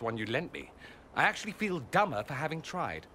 one you lent me. I actually feel dumber for having tried.